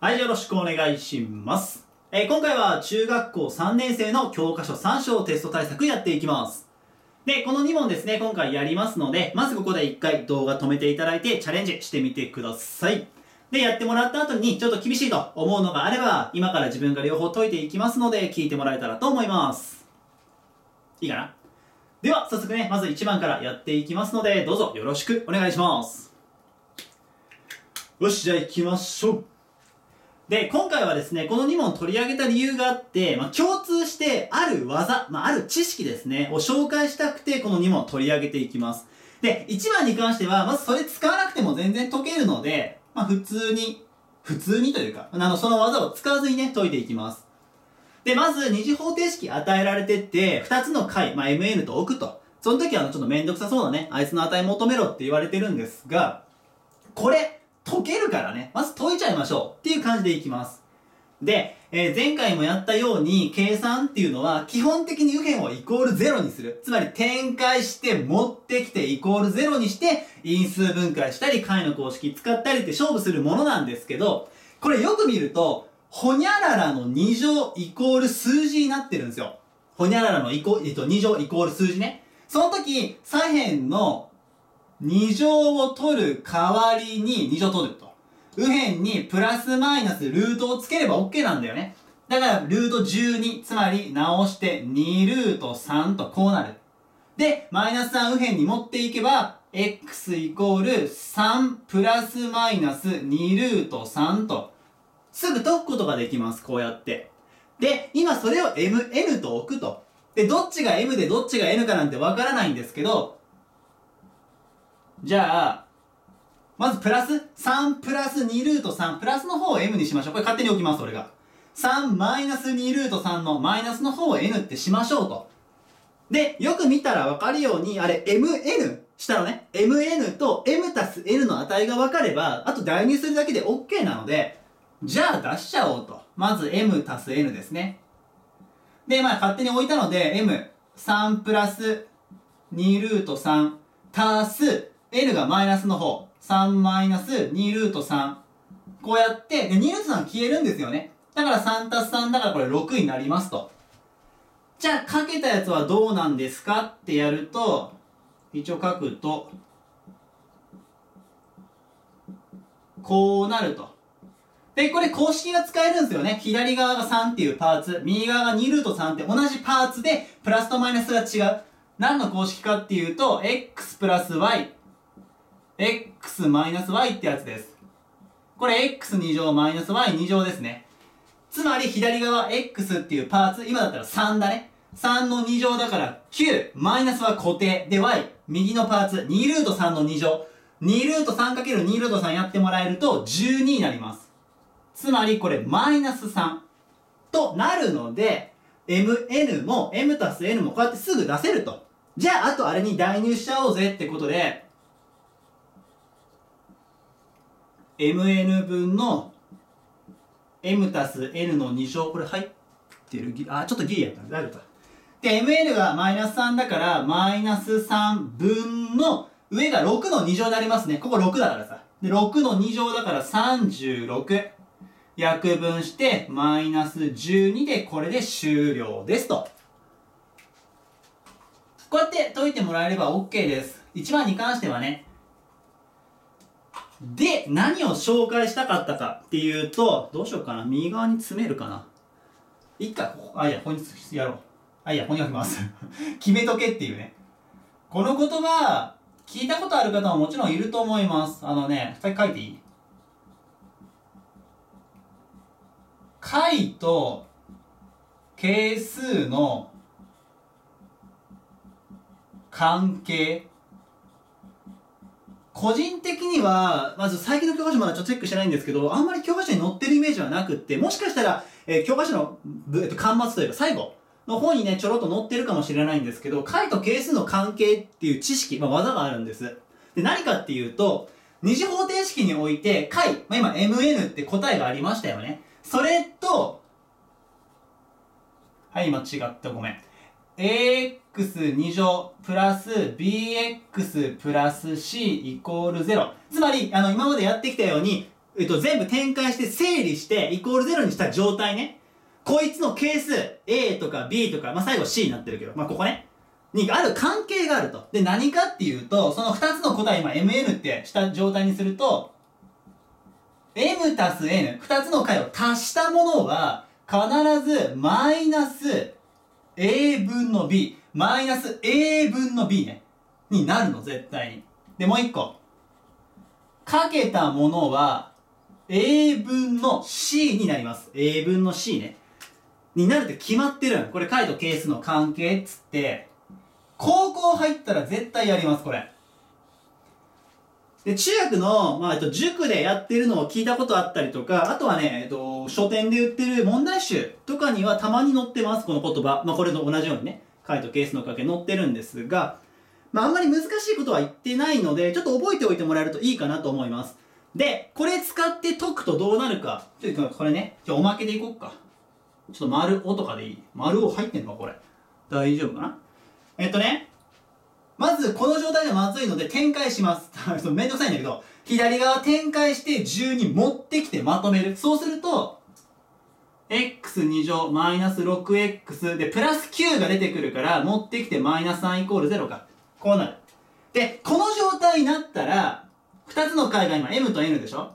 はい、よろしくお願いします。えー今回は中学校3年生の教科書3章テスト対策やっていきます。で、この2問ですね、今回やりますので、まずここで1回動画止めていただいてチャレンジしてみてください。で、やってもらった後にちょっと厳しいと思うのがあれば、今から自分が両方解いていきますので、聞いてもらえたらと思います。いいかな？では、早速ね、まず1番からやっていきますので、どうぞよろしくお願いします。よし、じゃあ行きましょう。で、今回はですね、この2問取り上げた理由があって、まあ、共通してある技、まあ、ある知識ですね、を紹介したくて、この2問取り上げていきます。で、1番に関しては、まずそれ使わなくても全然解けるので、まあ、普通に、普通にというか、あの、その技を使わずにね、解いていきます。で、まず、二次方程式与えられてって、二つの解、まあ、mn と置くと。その時は、ちょっとめんどくさそうなね、あいつの値求めろって言われてるんですが、これ、解けるからね、まず解いちゃいましょうっていう感じでいきます。で、えー前回もやったように、計算っていうのは、基本的に右辺をイコール0にする。つまり、展開して、持ってきて、イコール0にして、因数分解したり、解の公式使ったりって勝負するものなんですけど、これよく見ると、ほにゃららの2乗イコール数字になってるんですよ。ほにゃららのイコ、えっと、2乗イコール数字ね。その時、左辺の2乗を取る代わりに2乗取ると。右辺にプラスマイナスルートをつければ OK なんだよね。だから、ルート12、つまり直して2ルート3とこうなる。で、マイナス3右辺に持っていけば、x イコール3プラスマイナス2ルート3と、すぐ解くことができます、こうやって。で、今それを mn と置くと。で、どっちが m でどっちが n かなんてわからないんですけど、じゃあ、まずプラス3プラス2ルート3プラスの方を m にしましょう。これ勝手に置きます、俺が。3マイナス2ルート3のマイナスの方を n ってしましょうと。で、よく見たらわかるように、あれ mn したのね。mn と m たす n の値が分かれば、あと代入するだけで OK なので、じゃあ出しちゃおうと。まず m たす n ですね。で、まあ勝手に置いたので、m、3プラス2ルート3足す n がマイナスの方。3マイナス2ルート3。こうやって、で、2ルート3消えるんですよね。だから3足す3だからこれ6になりますと。じゃあ、かけたやつはどうなんですかってやると、一応書くと、こうなると。で、これ公式が使えるんですよね。左側が3っていうパーツ、右側が2ルート3って同じパーツで、プラスとマイナスが違う。何の公式かっていうと、x プラス y、x-y ってやつです。これ x2 乗 y2 乗ですね。つまり左側 x っていうパーツ、今だったら3だね。3の2乗だから9、マイナスは固定。で y、右のパーツ、2ルート3の2乗。2ルート 3×2 ルート3やってもらえると12になります。つまりこれマイナス3となるので、mn も m たす n もこうやってすぐ出せると。じゃあ、あとあれに代入しちゃおうぜってことで、mn 分の m たす n の2乗、これ入ってる？あ、ちょっとギリやったね。大丈夫だ。で、mn がマイナス3だから、マイナス3分の、上が6の2乗になりますね。ここ6だからさ。で、6の2乗だから36。約分して、マイナス12で、これで終了ですと。こうやって解いてもらえれば OK です。1番に関してはね。で、何を紹介したかったかっていうと、どうしようかな。右側に詰めるかな。いっか、あ、いや、ここにやろう。あ、いや、ここに置きます。決めとけっていうね。この言葉、聞いたことある方ももちろんいると思います。あのね、先書いていい？解と係数の関係個人的には、まず最近の教科書まだちょっとチェックしてないんですけど、あんまり教科書に載ってるイメージはなくって、もしかしたら、えー教科書の、えっと、端末というか最後の方にね、ちょろっと載ってるかもしれないんですけど、解と係数の関係っていう知識、まあ、技があるんです。で、何かっていうと、二次方程式において、解、まあ、今 mn って答えがありましたよね。それと、はい、今違った、ごめん。Ax2 乗プラス bx プラス c イコール0。つまり、あの、今までやってきたように、えっと、全部展開して整理してイコール0にした状態ね。こいつの係数、A とか B とか、まあ、最後 C になってるけど、まあ、ここね。にある関係があると。で、何かっていうと、その2つの答え今 MN ってした状態にすると、M たす N、2つの解を足したものは、必ずマイナス A 分の B、マイナス A 分の B ね、になるの、絶対に。で、もう一個。かけたものは、A 分の C になります。A 分の C ね。になるって決まってるこれ、解と係数の関係っつって、高校入ったら絶対やります、これ。で、中学の、まあ、えっと、塾でやってるのを聞いたことあったりとか、あとはね、えっと、書店で売ってる問題集とかにはたまに載ってます、この言葉。まあ、これと同じようにね、解と係数の関係載ってるんですが、まあ、あんまり難しいことは言ってないので、ちょっと覚えておいてもらえるといいかなと思います。で、これ使って解くとどうなるか。ちょっとこれね、じゃおまけでいこっか。ちょっと丸おとかでいい丸お入ってんのかこれ。大丈夫かな？えっとね、まずこの状態でまずいので展開します。めんどくさいんだけど、左側展開して10に持ってきてまとめる。そうすると、x2 乗マイナス 6x でプラス9が出てくるから持ってきてマイナス3イコール0か。こうなる。で、この状態になったら、2つの解が今 m と n でしょ？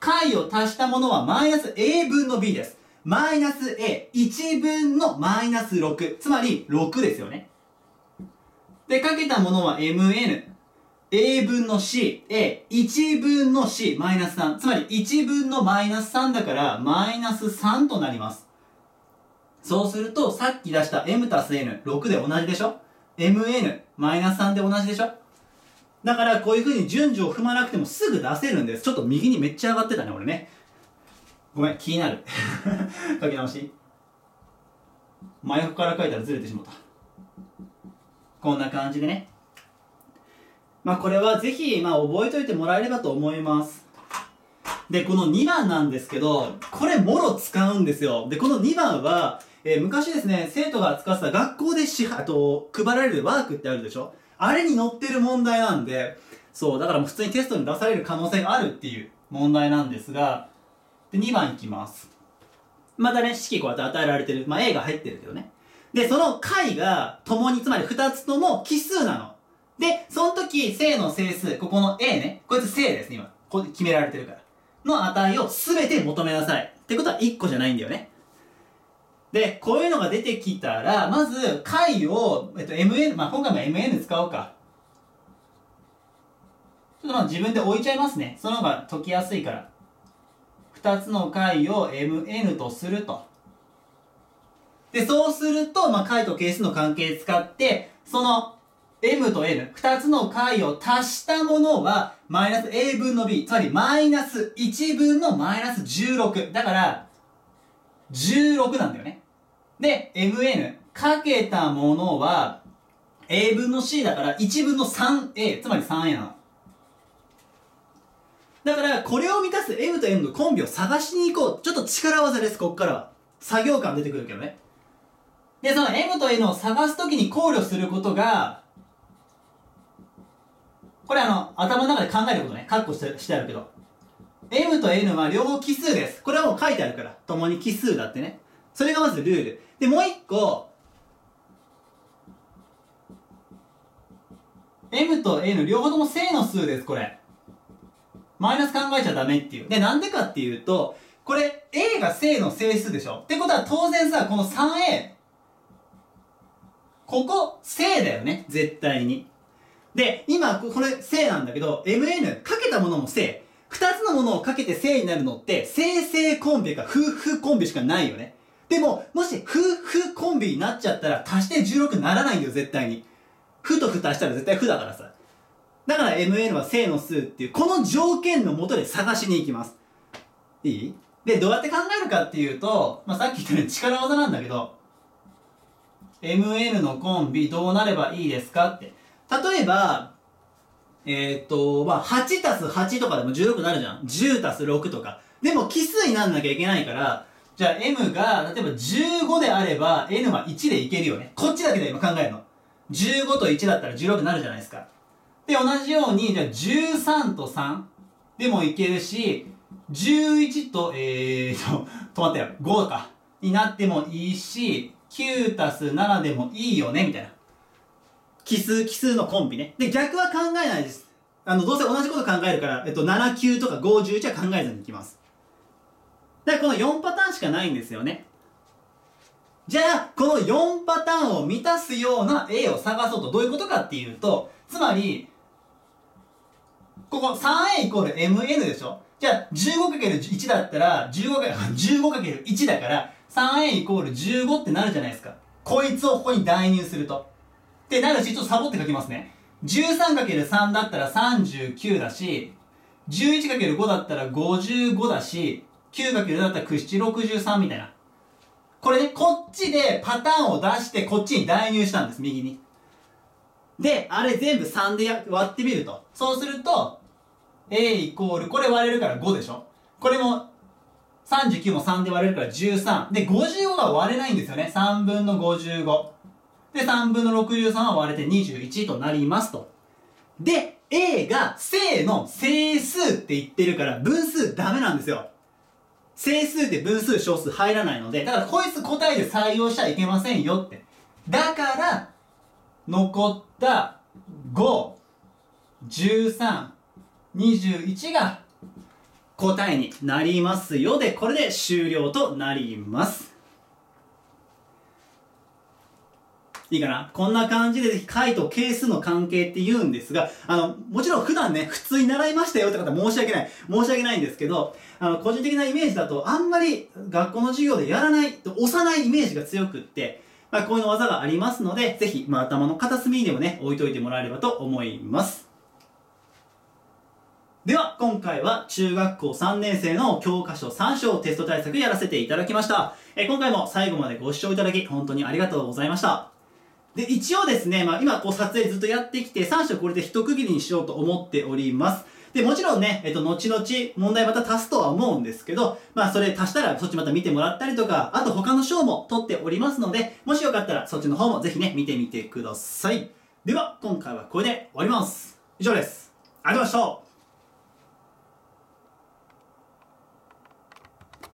解を足したものはマイナス a 分の b です。マイナス a、1分のマイナス6。つまり6ですよね。で、かけたものは mn。a 分の c、a、1分の c、マイナス3。つまり1分のマイナス3だから、マイナス3となります。そうすると、さっき出した m たす n、6で同じでしょ ?mn、マイナス3で同じでしょ？だからこういう風に順序を踏まなくてもすぐ出せるんです。ちょっと右にめっちゃ上がってたね、俺ね。ごめん、気になる。書き直し。真横から書いたらずれてしまった。こんな感じでね。まあこれはぜひ、まあ覚えておいてもらえればと思います。で、この2番なんですけど、これもろ使うんですよ。で、この2番は、えー、昔ですね、生徒が使ってた学校でし、あと、配られるワークってあるでしょ？あれに載ってる問題なんで、そう、だからもう普通にテストに出される可能性があるっていう問題なんですが、で、2番いきます。またね、式こうやって与えられてる。まあ、A が入ってるけどね。で、その解が共に、つまり2つとも奇数なの。で、その時、正の整数、ここの A ね、こいつ正ですね、今。ここ決められてるから。の値を全て求めなさい。ってことは1個じゃないんだよね。で、こういうのが出てきたら、まず、解を、えっと、mn、まあ、今回も mn 使おうか。ちょっとまあ自分で置いちゃいますね。その方が解きやすいから。2つの解を mn とすると。で、そうすると、まあ、解と係数の関係使って、その m と n、2つの解を足したものは、マイナス a 分の b、つまりマイナス1分のマイナス16。だから、16なんだよね。で、mn かけたものは、a 分の c だから1分の 3a、つまり 3a なの。だから、これを満たす m と n のコンビを探しに行こう。ちょっと力技です、こっからは。作業感出てくるけどね。で、その m と n を探すときに考慮することが、これあの、頭の中で考えることね。カッコしてあるけど。m と n は両方奇数です。これはもう書いてあるから。共に奇数だってね。それがまずルール。で、もう一個、m と n 両方とも正の数です、これ。マイナス考えちゃダメっていう。で、なんでかっていうと、これ、a が正の整数でしょってことは当然さ、この 3a、ここ、正だよね、絶対に。で、今、これ正なんだけど、mn、かけたものも正。二つのものをかけて正になるのって、正々コンビか夫婦コンビしかないよね。でも、もし夫婦コンビになっちゃったら、足して16にならないんだよ、絶対に。負と負足したら絶対負だからさ。だから mn は正の数っていう、この条件のもとで探しに行きます。いい？で、どうやって考えるかっていうと、まあ、さっき言ったように力技なんだけど、mn のコンビどうなればいいですかって。例えば、えー、っと、まあ、8たす8とかでも16なるじゃん。10たす6とか。でも奇数になんなきゃいけないから、じゃあ m が、例えば15であれば n は1でいけるよね。こっちだけで今考えるの。15と1だったら16になるじゃないですか。で、同じように、じゃあ13と3でもいけるし、11と、えーと、止まったよ。5か。になってもいいし、9たす7でもいいよね、みたいな。奇数、奇数のコンビね。で、逆は考えないです。あの、どうせ同じこと考えるから、えっと、7、9とか5、11は考えずにいきます。だからこの4パターンしかないんですよね。じゃあ、この4パターンを満たすような A を探そうと、どういうことかっていうと、つまり、ここ 3A イコール MN でしょ？じゃあ、15×1 だったら、15×1 だから、3A イコール15ってなるじゃないですか。こいつをここに代入すると。ってなるし、ちょっとサボって書きますね。13×3 だったら39だし、11×5 だったら55だし、9×4 だったら9763みたいな。これね、こっちでパターンを出して、こっちに代入したんです、右に。で、あれ全部3で割ってみると。そうすると、A イコール、これ割れるから5でしょこれも、39も3で割れるから13。で、55が割れないんですよね。3分の55。で、3分の63は割れて21となりますと。で、A が正の整数って言ってるから分数ダメなんですよ。整数って分数小数入らないので、だからこいつ答えで採用しちゃいけませんよって。だから、残った5、13、21が答えになりますよで、これで終了となります。いいかな？こんな感じで回と係数の関係って言うんですが、あの、もちろん普段ね、普通に習いましたよって方申し訳ない。申し訳ないんですけど、あの、個人的なイメージだと、あんまり学校の授業でやらない、押さないイメージが強くって、まあ、こういう技がありますので、ぜひ、まあ、頭の片隅にでもね、置いといてもらえればと思います。では、今回は中学校3年生の教科書3章テスト対策やらせていただきました。え今回も最後までご視聴いただき、本当にありがとうございました。で、一応ですね、まあ今こう撮影ずっとやってきて、3章これで一区切りにしようと思っております。で、もちろんね、えっと、後々問題また足すとは思うんですけど、まあそれ足したらそっちまた見てもらったりとか、あと他の章も取っておりますので、もしよかったらそっちの方もぜひね、見てみてください。では、今回はこれで終わります。以上です。ありがとうございました